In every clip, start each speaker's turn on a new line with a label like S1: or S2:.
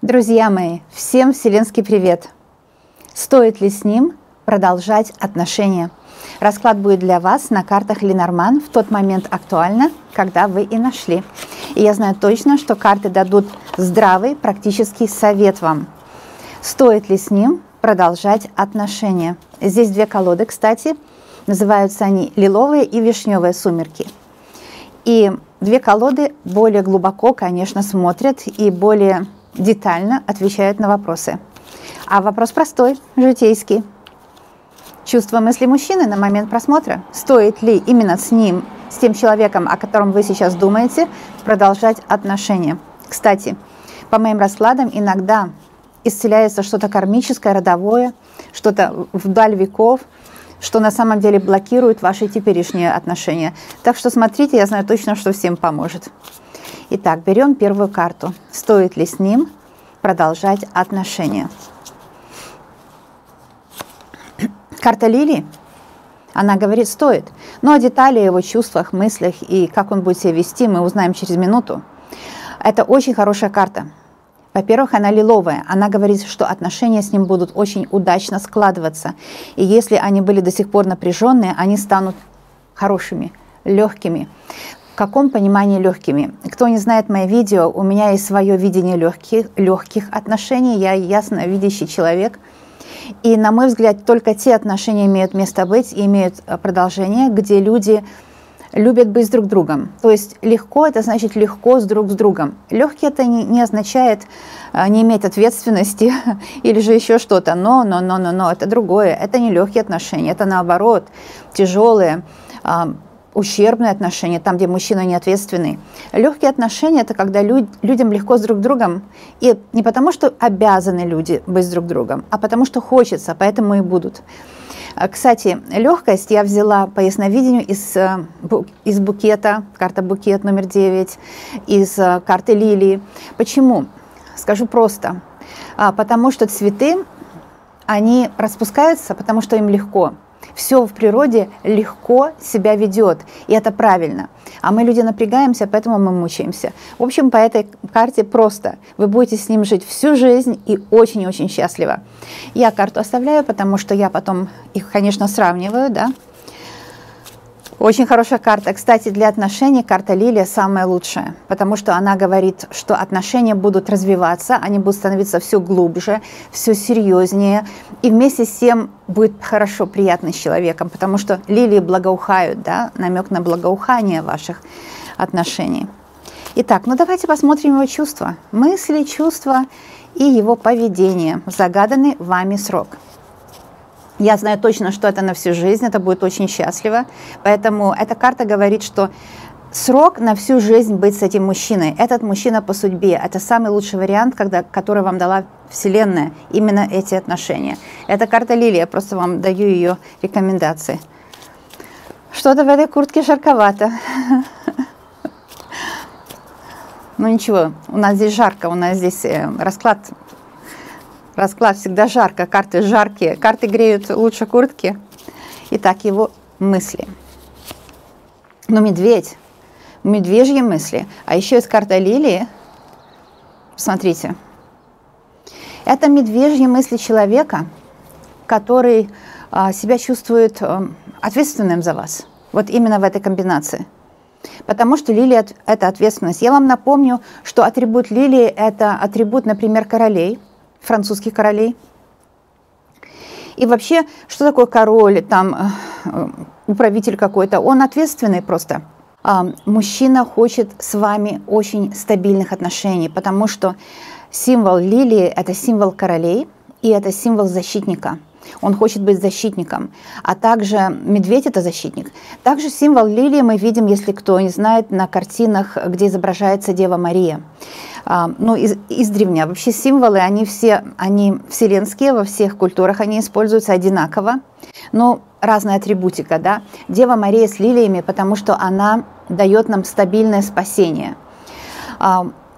S1: Друзья мои, всем вселенский привет! Стоит ли с ним продолжать отношения? Расклад будет для вас на картах Ленорман в тот момент актуально, когда вы и нашли. И я знаю точно, что карты дадут здравый практический совет вам. Стоит ли с ним продолжать отношения? Здесь две колоды, кстати. Называются они лиловые и вишневые сумерки. И две колоды более глубоко, конечно, смотрят и более детально отвечают на вопросы. А вопрос простой, житейский. Чувство мысли мужчины на момент просмотра. Стоит ли именно с ним, с тем человеком, о котором вы сейчас думаете, продолжать отношения? Кстати, по моим раскладам иногда исцеляется что-то кармическое, родовое, что-то вдаль веков, что на самом деле блокирует ваши теперешние отношения. Так что смотрите, я знаю точно, что всем поможет. Итак, берем первую карту. Стоит ли с ним продолжать отношения? Карта Лили, она говорит, стоит. Но о детали его чувствах, мыслях и как он будет себя вести, мы узнаем через минуту. Это очень хорошая карта. Во-первых, она лиловая. Она говорит, что отношения с ним будут очень удачно складываться. И если они были до сих пор напряженные, они станут хорошими, легкими каком понимании легкими? Кто не знает мои видео, у меня есть свое видение легких, легких отношений. Я ясно видящий человек. И, на мой взгляд, только те отношения имеют место быть и имеют э, продолжение, где люди любят быть друг другом. То есть легко это значит легко с друг с другом. Легкий это не, не означает э, не иметь ответственности или же еще что-то. Но, но, но, но, но, это другое. Это не легкие отношения, это наоборот тяжелые ущербные отношения, там, где мужчина не ответственный. Легкие отношения – это когда люд, людям легко с друг другом, и не потому, что обязаны люди быть с друг другом, а потому, что хочется, поэтому и будут. А, кстати, легкость я взяла по ясновидению из, э, из букета, карта букет номер 9, из э, карты лилии. Почему? Скажу просто. А, потому что цветы, они распускаются, потому что им легко – все в природе легко себя ведет, и это правильно. А мы люди напрягаемся, поэтому мы мучаемся. В общем, по этой карте просто. Вы будете с ним жить всю жизнь и очень-очень счастливо. Я карту оставляю, потому что я потом их, конечно, сравниваю, да, очень хорошая карта. Кстати, для отношений карта Лилия самая лучшая, потому что она говорит, что отношения будут развиваться, они будут становиться все глубже, все серьезнее, и вместе с тем будет хорошо, приятно с человеком, потому что лилии благоухают, да, намек на благоухание ваших отношений. Итак, ну давайте посмотрим его чувства, мысли, чувства и его поведение загаданный вами срок – я знаю точно, что это на всю жизнь, это будет очень счастливо. Поэтому эта карта говорит, что срок на всю жизнь быть с этим мужчиной. Этот мужчина по судьбе. Это самый лучший вариант, когда, который вам дала Вселенная. Именно эти отношения. Это карта Лилия, просто вам даю ее рекомендации. Что-то в этой куртке жарковато. Ну ничего, у нас здесь жарко, у нас здесь э, расклад Расклад всегда жарко, карты жаркие, карты греют лучше куртки. Итак, его мысли. Но медведь, медвежьи мысли. А еще есть карта лилии. Смотрите. Это медвежьи мысли человека, который а, себя чувствует а, ответственным за вас. Вот именно в этой комбинации. Потому что лилия – это ответственность. Я вам напомню, что атрибут лилии – это атрибут, например, королей – французских королей. И вообще, что такое король, там, э, управитель какой-то? Он ответственный просто. А, мужчина хочет с вами очень стабильных отношений, потому что символ лилии – это символ королей, и это символ защитника – он хочет быть защитником. А также медведь – это защитник. Также символ лилии мы видим, если кто не знает, на картинах, где изображается Дева Мария. А, ну, из, издревня. Вообще символы, они все, они вселенские, во всех культурах они используются одинаково, но разная атрибутика, да. Дева Мария с лилиями, потому что она дает нам стабильное спасение.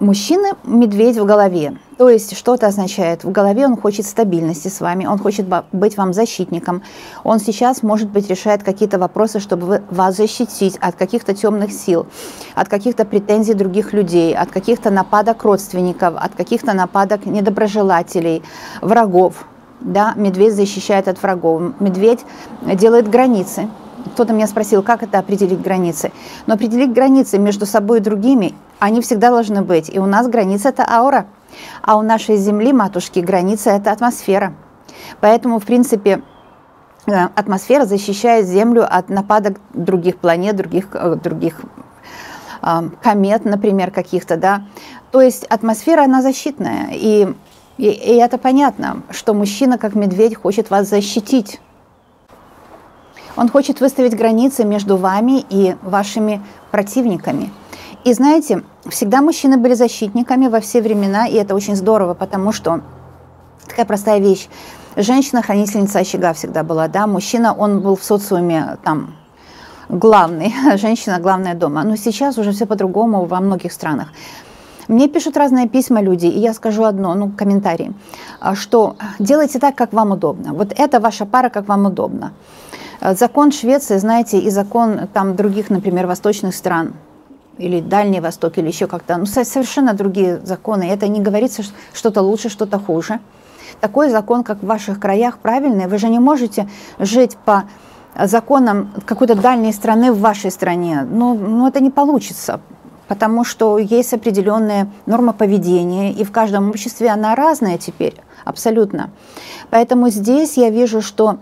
S1: Мужчина медведь в голове. То есть что это означает? В голове он хочет стабильности с вами, он хочет быть вам защитником. Он сейчас, может быть, решает какие-то вопросы, чтобы вас защитить от каких-то темных сил, от каких-то претензий других людей, от каких-то нападок родственников, от каких-то нападок недоброжелателей, врагов. Да, медведь защищает от врагов. Медведь делает границы. Кто-то меня спросил, как это определить границы. Но определить границы между собой и другими они всегда должны быть. И у нас граница – это аура. А у нашей Земли, матушки, граница – это атмосфера. Поэтому, в принципе, э, атмосфера защищает Землю от нападок других планет, других, э, других э, комет, например, каких-то, да. То есть атмосфера, она защитная. И, и, и это понятно, что мужчина, как медведь, хочет вас защитить. Он хочет выставить границы между вами и вашими противниками – и знаете, всегда мужчины были защитниками во все времена, и это очень здорово, потому что такая простая вещь. Женщина хранительница очага всегда была, да, мужчина, он был в социуме там главный, женщина главная дома. Но сейчас уже все по-другому во многих странах. Мне пишут разные письма люди, и я скажу одно, ну, комментарий, а, что делайте так, как вам удобно. Вот это ваша пара, как вам удобно. Закон Швеции, знаете, и закон там других, например, восточных стран – или Дальний Восток, или еще как-то. Ну, совершенно другие законы. Это не говорится что-то лучше, что-то хуже. Такой закон, как в ваших краях, правильный. Вы же не можете жить по законам какой-то дальней страны в вашей стране. Ну, ну это не получится потому что есть определенная норма поведения, и в каждом обществе она разная теперь, абсолютно. Поэтому здесь я вижу, что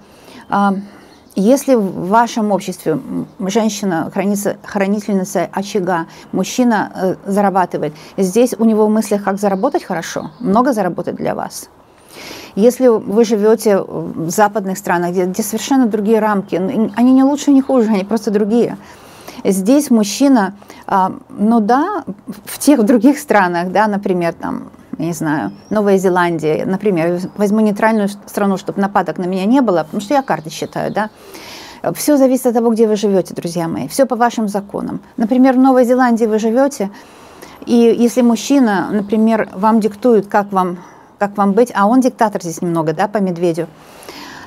S1: а, если в вашем обществе женщина хранится, хранительница очага, мужчина э, зарабатывает, здесь у него в мыслях, как заработать хорошо, много заработать для вас. Если вы живете в западных странах, где, где совершенно другие рамки, они не лучше, не хуже, они просто другие. Здесь мужчина, а, ну да, в тех других странах, да, например, там не знаю, Новая Зеландия, например, возьму нейтральную страну, чтобы нападок на меня не было, потому что я карты считаю, да. Все зависит от того, где вы живете, друзья мои. Все по вашим законам. Например, в Новой Зеландии вы живете, и если мужчина, например, вам диктует, как вам, как вам быть, а он диктатор здесь немного, да, по медведю,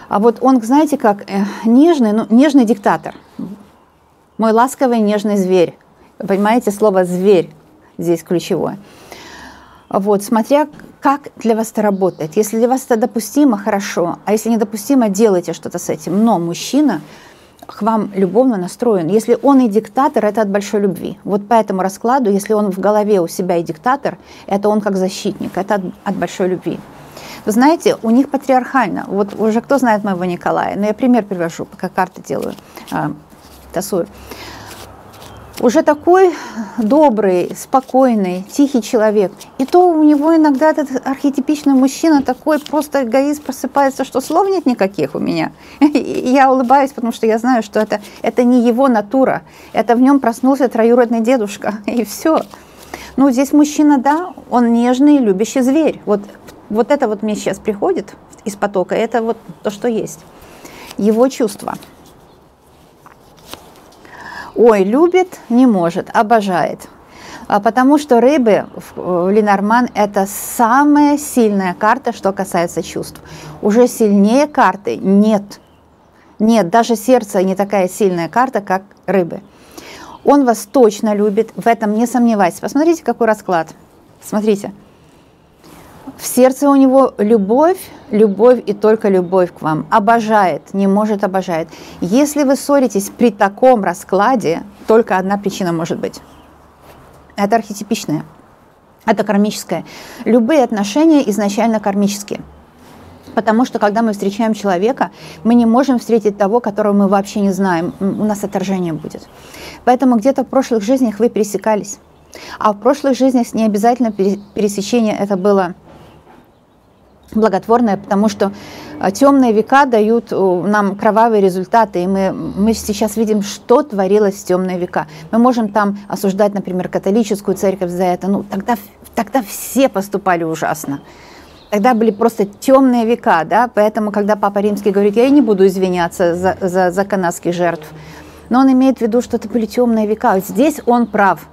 S1: а вот он, знаете, как э, нежный, ну, нежный диктатор. Мой ласковый нежный зверь. Понимаете, слово «зверь» здесь ключевое. Вот, смотря как для вас это работает. Если для вас это допустимо, хорошо. А если недопустимо, делайте что-то с этим. Но мужчина к вам любовно настроен. Если он и диктатор, это от большой любви. Вот по этому раскладу, если он в голове у себя и диктатор, это он как защитник, это от, от большой любви. Вы знаете, у них патриархально. Вот уже кто знает моего Николая, но я пример привожу, пока карты делаю, а, тасую уже такой добрый, спокойный, тихий человек. И то у него иногда этот архетипичный мужчина такой просто эгоист просыпается, что слов нет никаких у меня. И я улыбаюсь, потому что я знаю, что это, это не его натура. Это в нем проснулся троюродный дедушка. И все. Ну, здесь мужчина, да, он нежный, любящий зверь. Вот, вот это вот мне сейчас приходит из потока, это вот то, что есть. Его чувства – Ой, любит, не может, обожает. А потому что рыбы в Ленорман это самая сильная карта, что касается чувств. Уже сильнее карты нет. Нет, даже сердце не такая сильная карта, как рыбы. Он вас точно любит, в этом не сомневайтесь. Посмотрите, какой расклад. Смотрите. В сердце у него любовь, любовь и только любовь к вам. Обожает, не может обожает. Если вы ссоритесь при таком раскладе, только одна причина может быть. Это архетипичное, это кармическое. Любые отношения изначально кармические. Потому что когда мы встречаем человека, мы не можем встретить того, которого мы вообще не знаем. У нас отторжение будет. Поэтому где-то в прошлых жизнях вы пересекались. А в прошлых жизнях не обязательно пересечение это было благотворное, потому что а, темные века дают нам кровавые результаты, и мы, мы сейчас видим, что творилось в темные века. Мы можем там осуждать, например, католическую церковь за это, ну тогда, тогда все поступали ужасно. Тогда были просто темные века, да, поэтому, когда Папа Римский говорит, я не буду извиняться за, за, за канадских жертв, но он имеет в виду, что это были темные века. Здесь он прав.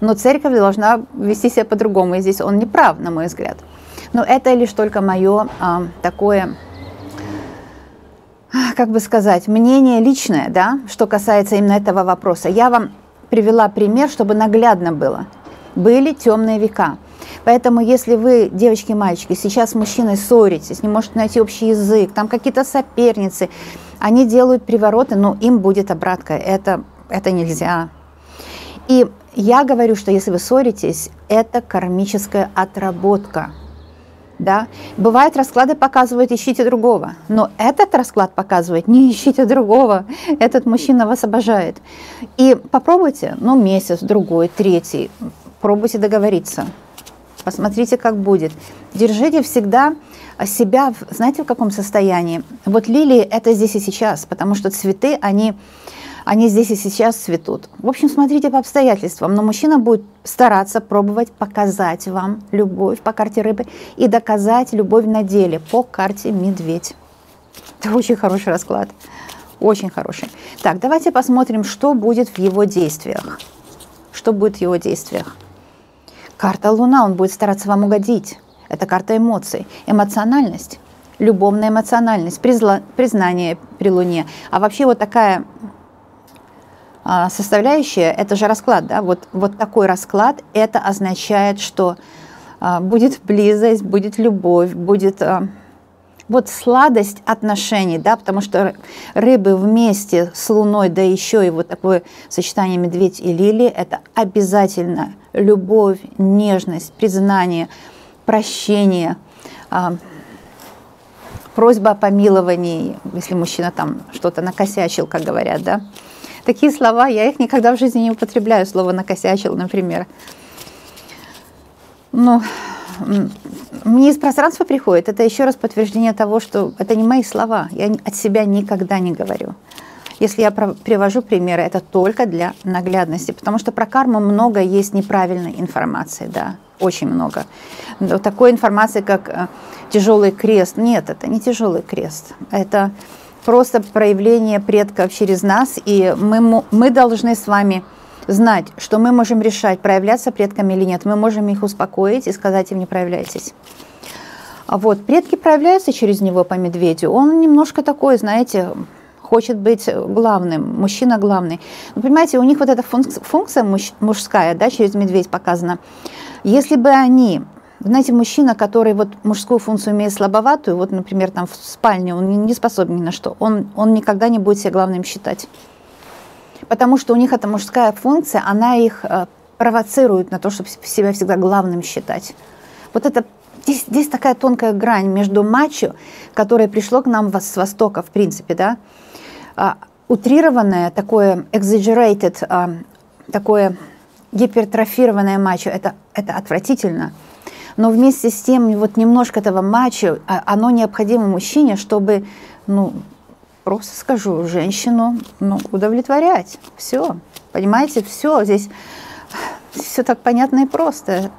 S1: Но церковь должна вести себя по-другому, и здесь он не прав, на мой взгляд. Но это лишь только мое а, такое, как бы сказать, мнение личное, да, что касается именно этого вопроса. Я вам привела пример, чтобы наглядно было. Были темные века. Поэтому, если вы, девочки и мальчики, сейчас с мужчиной ссоритесь, не можете найти общий язык, там какие-то соперницы, они делают привороты, но им будет обратка. Это, это нельзя. И я говорю, что если вы ссоритесь, это кармическая отработка. Да? Бывают расклады показывают ищите другого, но этот расклад показывает не ищите другого, этот мужчина вас обожает. И попробуйте, ну месяц, другой, третий, пробуйте договориться. Посмотрите, как будет. Держите всегда себя, знаете, в каком состоянии? Вот лилии – это здесь и сейчас, потому что цветы, они, они здесь и сейчас цветут. В общем, смотрите по обстоятельствам, но мужчина будет стараться пробовать показать вам любовь по карте рыбы и доказать любовь на деле по карте медведь. Это очень хороший расклад, очень хороший. Так, давайте посмотрим, что будет в его действиях. Что будет в его действиях. Карта Луна, он будет стараться вам угодить. Это карта эмоций. Эмоциональность, любовная эмоциональность, призла, признание при Луне. А вообще вот такая составляющая, это же расклад, да, вот, вот такой расклад, это означает, что а, будет близость, будет любовь, будет а, вот сладость отношений, да, потому что рыбы вместе с Луной, да еще и вот такое сочетание медведь и лилии, это обязательно любовь, нежность, признание, прощение, а, просьба о помиловании, если мужчина там что-то накосячил, как говорят, да. Такие слова, я их никогда в жизни не употребляю, слово накосячил, например. Ну, мне из пространства приходит, это еще раз подтверждение того, что это не мои слова, я от себя никогда не говорю. Если я привожу примеры, это только для наглядности, потому что про карму много есть неправильной информации, да, очень много. Но такой информации, как э, тяжелый крест, нет, это не тяжелый крест, это просто проявление предков через нас, и мы, мы должны с вами знать, что мы можем решать, проявляться предками или нет. Мы можем их успокоить и сказать им, не проявляйтесь. А вот, предки проявляются через него по медведю. Он немножко такой, знаете, хочет быть главным, мужчина главный. Вы понимаете, у них вот эта функция мужская, да, через медведь показана. Если бы они знаете, мужчина, который вот мужскую функцию имеет слабоватую, вот, например, там в спальне, он не способен ни на что, он, он никогда не будет себя главным считать потому что у них эта мужская функция, она их э, провоцирует на то, чтобы себя всегда главным считать. Вот это здесь, здесь такая тонкая грань между мачо, которое пришло к нам с Востока, в принципе, да, а, утрированное, такое exaggerated, а, такое гипертрофированное мачо, это, это отвратительно. Но вместе с тем вот немножко этого мачо, а, оно необходимо мужчине, чтобы ну, просто скажу, женщину ну, удовлетворять. Все. Понимаете, все здесь все так понятно и просто.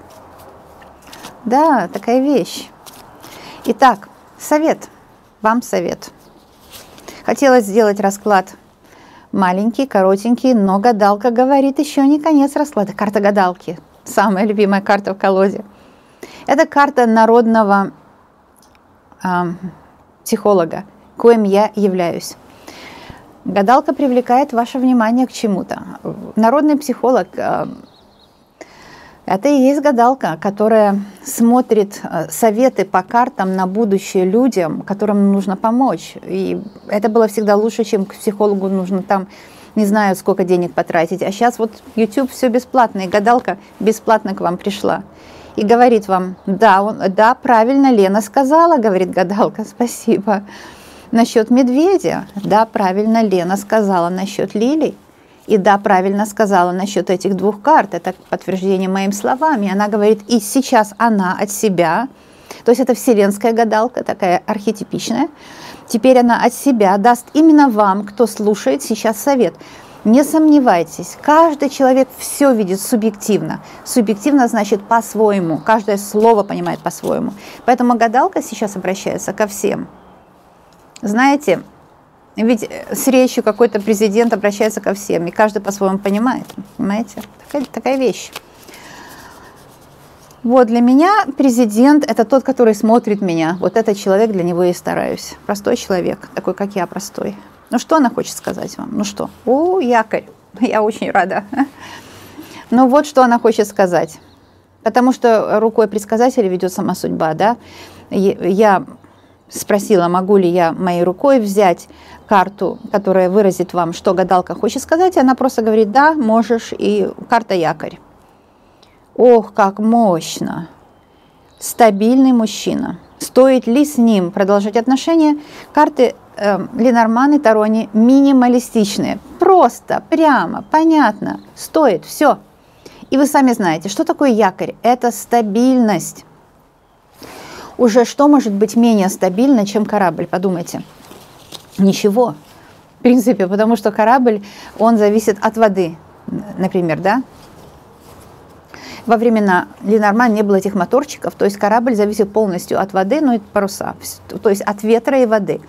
S1: Да, такая вещь. Итак, совет. Вам совет. Хотелось сделать расклад маленький, коротенький, но гадалка говорит, еще не конец расклада. Карта гадалки. Самая любимая карта в колоде. Это карта народного э, психолога коим я являюсь. Гадалка привлекает ваше внимание к чему-то. Народный психолог э, это и есть гадалка, которая смотрит э, советы по картам на будущее людям, которым нужно помочь. И это было всегда лучше, чем к психологу нужно там не знаю, сколько денег потратить. А сейчас вот YouTube все бесплатно, и гадалка бесплатно к вам пришла. И говорит вам, да, он, да, правильно Лена сказала, говорит гадалка, спасибо. Насчет медведя, да, правильно Лена сказала насчет лилий. И да, правильно сказала насчет этих двух карт. Это подтверждение моим словам. И она говорит, и сейчас она от себя, то есть это вселенская гадалка, такая архетипичная, теперь она от себя даст именно вам, кто слушает сейчас совет. Не сомневайтесь, каждый человек все видит субъективно. Субъективно значит по-своему, каждое слово понимает по-своему. Поэтому гадалка сейчас обращается ко всем – знаете, ведь с речью какой-то президент обращается ко всем, и каждый по-своему понимает. Понимаете? Такая, такая вещь. Вот для меня президент – это тот, который смотрит меня. Вот этот человек, для него я стараюсь. Простой человек, такой, как я, простой. Ну что она хочет сказать вам? Ну что? О, якорь, я очень рада. Ну вот что она хочет сказать. Потому что рукой предсказателя ведет сама судьба, да? Я спросила, могу ли я моей рукой взять карту, которая выразит вам, что гадалка хочет сказать, она просто говорит, да, можешь, и карта якорь. Ох, как мощно! Стабильный мужчина. Стоит ли с ним продолжать отношения? Карты э, Ленорман и Тарони минималистичные. Просто, прямо, понятно. Стоит, все. И вы сами знаете, что такое якорь? Это стабильность. Уже что может быть менее стабильно, чем корабль? Подумайте. Ничего. В принципе, потому что корабль, он зависит от воды, например, да? Во времена Ленорман не было этих моторчиков, то есть корабль зависит полностью от воды, ну и паруса, то есть от ветра и воды.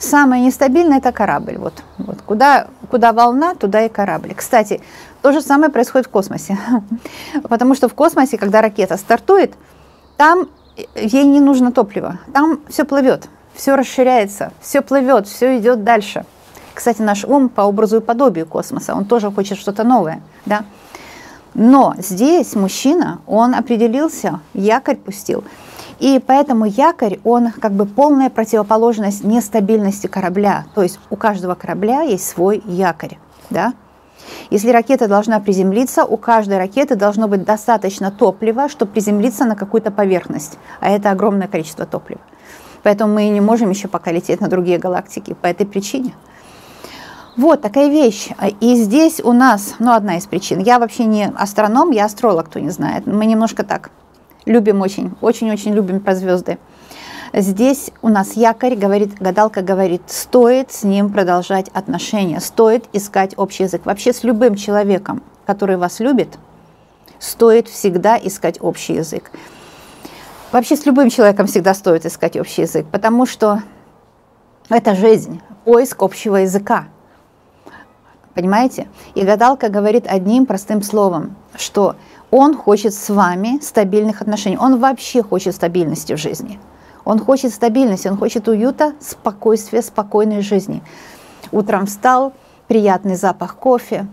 S1: Самое нестабильное – это корабль. Вот, вот. Куда, куда волна, туда и корабль. Кстати, то же самое происходит в космосе. Потому что в космосе, когда ракета стартует, там ей не нужно топливо. Там все плывет, все расширяется, все плывет, все идет дальше. Кстати, наш ум по образу и подобию космоса, он тоже хочет что-то новое. Да? Но здесь мужчина, он определился, якорь пустил. И поэтому якорь, он как бы полная противоположность нестабильности корабля. То есть у каждого корабля есть свой якорь. Да? Если ракета должна приземлиться, у каждой ракеты должно быть достаточно топлива, чтобы приземлиться на какую-то поверхность. А это огромное количество топлива. Поэтому мы не можем еще пока лететь на другие галактики по этой причине. Вот такая вещь. И здесь у нас, ну, одна из причин. Я вообще не астроном, я астролог, кто не знает. Мы немножко так любим очень, очень-очень любим про звезды. Здесь у нас якорь, говорит, гадалка говорит, стоит с ним продолжать отношения, стоит искать общий язык. Вообще с любым человеком, который вас любит, стоит всегда искать общий язык. Вообще с любым человеком всегда стоит искать общий язык, потому что это жизнь, поиск общего языка. Понимаете? И гадалка говорит одним простым словом, что он хочет с вами стабильных отношений. Он вообще хочет стабильности в жизни. Он хочет стабильности, он хочет уюта, спокойствия, спокойной жизни. Утром встал, приятный запах кофе,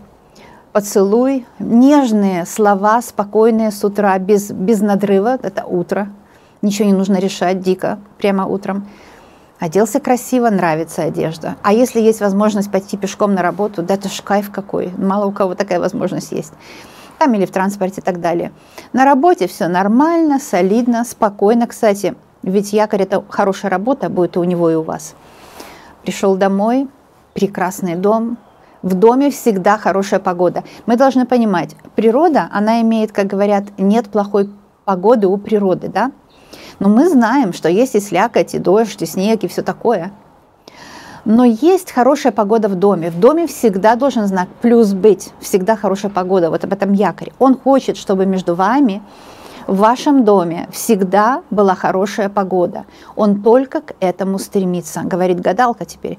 S1: поцелуй, нежные слова, спокойные с утра, без, без надрыва, это утро. Ничего не нужно решать дико, прямо утром. Оделся красиво, нравится одежда. А если есть возможность пойти пешком на работу, да это ж кайф какой. Мало у кого такая возможность есть. Там или в транспорте и так далее. На работе все нормально, солидно, спокойно. Кстати, ведь якорь это хорошая работа будет и у него, и у вас. Пришел домой, прекрасный дом. В доме всегда хорошая погода. Мы должны понимать, природа, она имеет, как говорят, нет плохой погоды у природы, да? Но мы знаем, что есть и слякоть, и дождь, и снег, и все такое. Но есть хорошая погода в доме. В доме всегда должен знак плюс быть. Всегда хорошая погода. Вот об этом якорь. Он хочет, чтобы между вами в вашем доме всегда была хорошая погода. Он только к этому стремится, говорит гадалка теперь.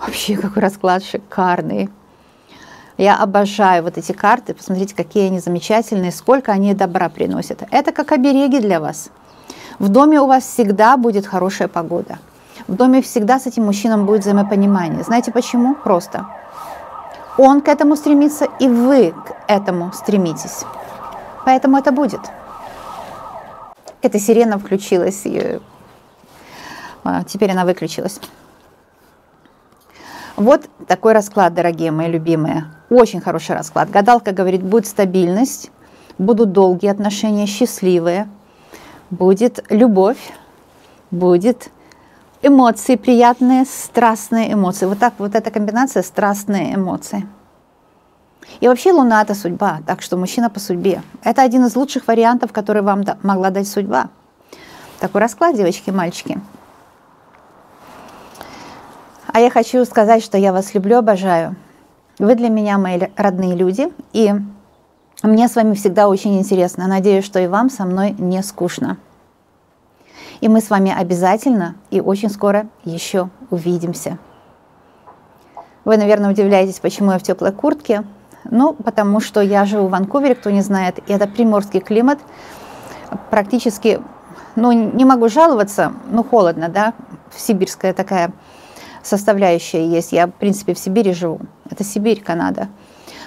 S1: Вообще, какой расклад шикарный. Я обожаю вот эти карты. Посмотрите, какие они замечательные, сколько они добра приносят. Это как обереги для вас. В доме у вас всегда будет хорошая погода. В доме всегда с этим мужчином будет взаимопонимание. Знаете почему? Просто. Он к этому стремится, и вы к этому стремитесь. Поэтому это будет. Эта сирена включилась, и а, теперь она выключилась. Вот такой расклад, дорогие мои любимые. Очень хороший расклад. Гадалка говорит, будет стабильность, будут долгие отношения, счастливые, будет любовь, будет эмоции приятные, страстные эмоции. Вот так вот эта комбинация страстные эмоции. И вообще Луна – это судьба, так что мужчина по судьбе. Это один из лучших вариантов, который вам могла дать судьба. Такой расклад, девочки мальчики. А я хочу сказать, что я вас люблю, обожаю. Вы для меня мои родные люди, и мне с вами всегда очень интересно. Надеюсь, что и вам со мной не скучно. И мы с вами обязательно и очень скоро еще увидимся. Вы, наверное, удивляетесь, почему я в теплой куртке. Ну, потому что я живу в Ванкувере, кто не знает, и это приморский климат. практически, ну, не могу жаловаться, ну, холодно, да, сибирская такая составляющая есть. Я, в принципе, в Сибири живу. Это Сибирь, Канада.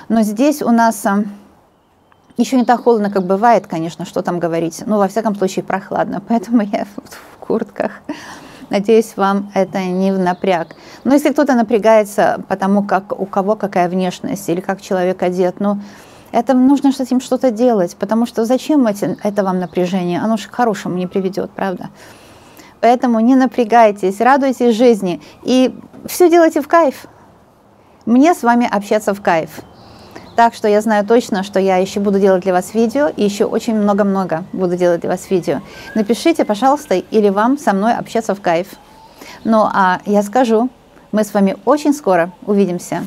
S1: Но здесь у нас а, еще не так холодно, как бывает, конечно, что там говорить. Ну, во всяком случае, прохладно. Поэтому я в куртках. Надеюсь, вам это не в напряг. Но если кто-то напрягается потому, как у кого какая внешность или как человек одет, ну, это нужно с этим что-то делать, потому что зачем эти, это вам напряжение? Оно же к хорошему не приведет, правда? Поэтому не напрягайтесь, радуйтесь жизни и все делайте в кайф. Мне с вами общаться в кайф. Так что я знаю точно, что я еще буду делать для вас видео, и еще очень много-много буду делать для вас видео. Напишите, пожалуйста, или вам со мной общаться в кайф. Ну а я скажу, мы с вами очень скоро увидимся.